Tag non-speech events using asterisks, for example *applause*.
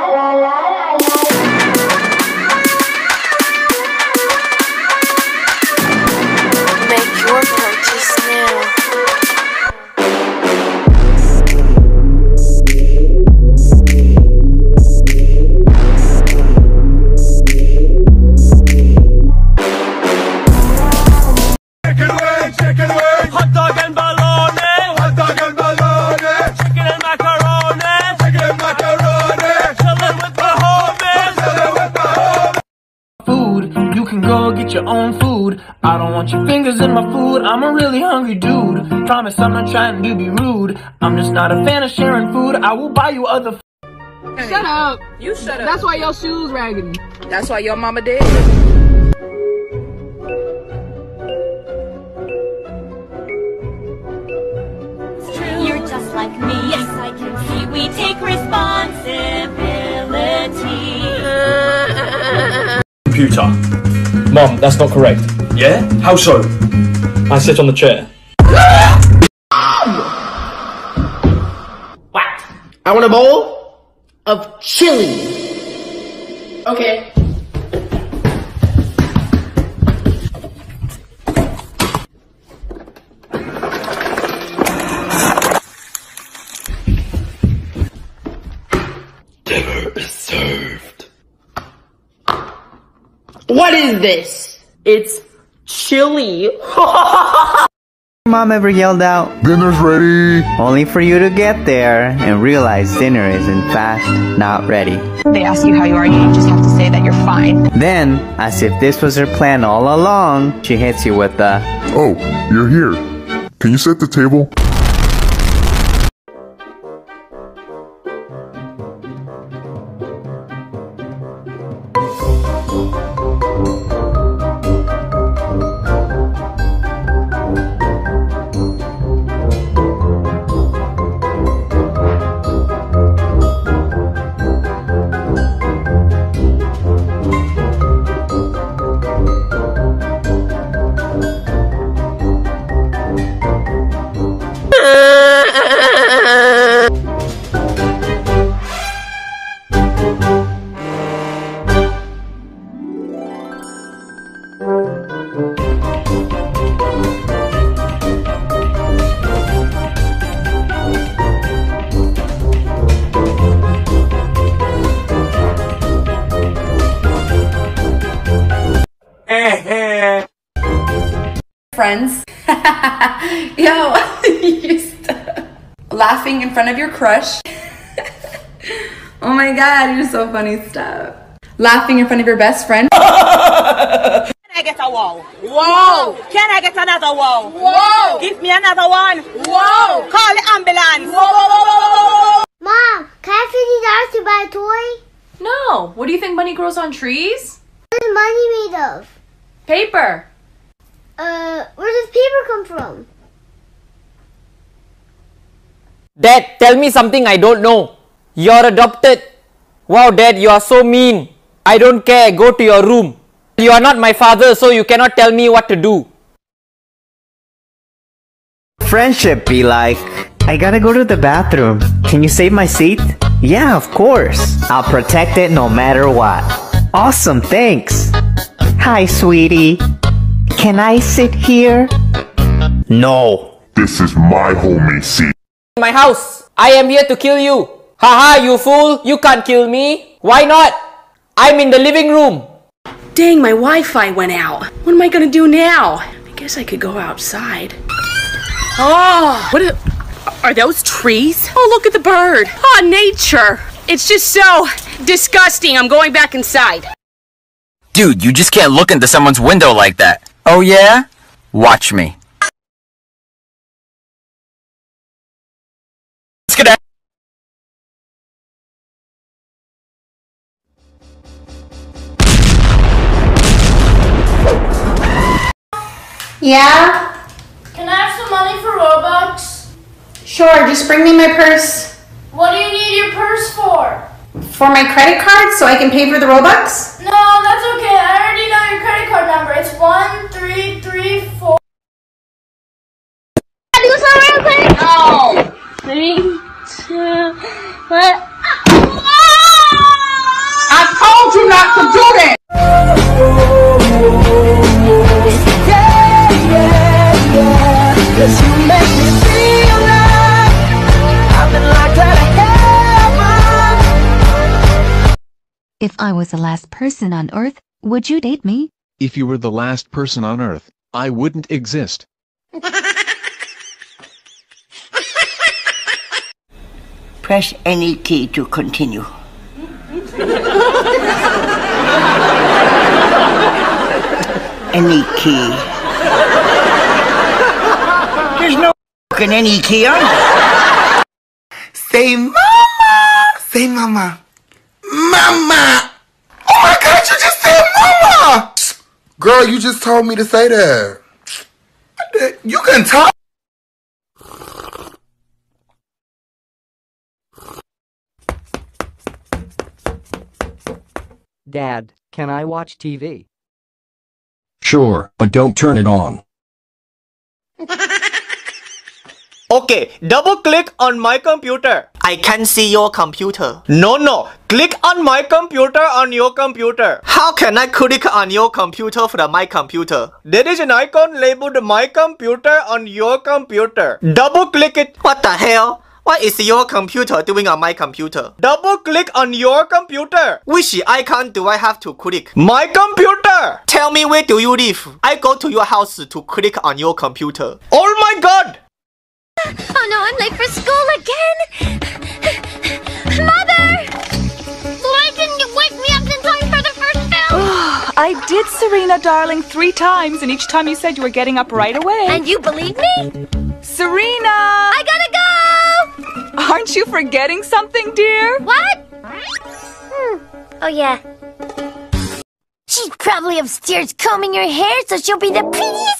Make can go get your own food. I don't want your fingers in my food. I'm a really hungry dude. Promise I'm not trying to be rude. I'm just not a fan of sharing food. I will buy you other f- Shut up. You shut up. That's why your shoes raggedy. That's why your mama dead. You're just like me. Yes, I can see we take Computer. Mom, that's not correct. Yeah? How so? I sit on the chair. what? I want a bowl of chili. Okay. What is this? It's chili. *laughs* Mom ever yelled out, Dinner's ready. only for you to get there and realize dinner is in fact not ready. They ask you how you are, you just have to say that you're fine. Then, as if this was her plan all along, she hits you with the, Oh, you're here. Can you set the table? Friends. *laughs* Yo, *laughs* you. Laughing in front of your crush. *laughs* oh my god, you're so funny. Stop. Laughing in front of your best friend. Can I get a wow? Wow! Can I get another wow? Wow! Give me another one. Wow! Call the ambulance. Mom, can I have fifty dollars to buy a toy? No. What do you think money grows on trees? What is money made of? Paper. Uh, where does paper come from? Dad, tell me something I don't know. You're adopted. Wow, Dad, you are so mean. I don't care. Go to your room. You are not my father, so you cannot tell me what to do. friendship be like, I gotta go to the bathroom. Can you save my seat? Yeah, of course. I'll protect it no matter what. Awesome, thanks. Hi, sweetie. Can I sit here? No. This is my homie seat. My house. I am here to kill you. Haha, you fool. You can't kill me. Why not? I'm in the living room. Dang, my Wi-Fi went out. What am I gonna do now? I guess I could go outside. Oh, what are, are those trees? Oh, look at the bird. Oh, nature. It's just so disgusting. I'm going back inside. Dude, you just can't look into someone's window like that. Oh yeah? Watch me. Let's get out. Yeah? Can I have some money for Robux? Sure, just bring me my purse. What do you need your purse for? For my credit card so I can pay for the Robux? No, that's okay. I already know your credit card number. It's one three, two, one. I told you not to do that. If I was the last person on earth, would you date me? If you were the last person on earth, I wouldn't exist. *laughs* Press any key to continue. any key. There's no fucking any key on it. Say mama! Say mama. Mama! Oh my god, you just said mama! Girl, you just told me to say that. You can talk. Dad, can I watch TV? Sure, but don't turn it on. *laughs* Okay, double click on my computer. I can see your computer. No, no. Click on my computer on your computer. How can I click on your computer from my computer? There is an icon labeled my computer on your computer. Double click it. What the hell? What is your computer doing on my computer? Double click on your computer. Which icon do I have to click? My computer. Tell me where do you live? I go to your house to click on your computer. Oh my god! Oh no, I'm late for school again! Mother! Why didn't you wake me up in time for the first film? *sighs* I did, Serena, darling, three times, and each time you said you were getting up right away. And you believe me? Serena! I gotta go! Aren't you forgetting something, dear? What? Hmm. Oh yeah. She's probably upstairs combing her hair so she'll be the prettiest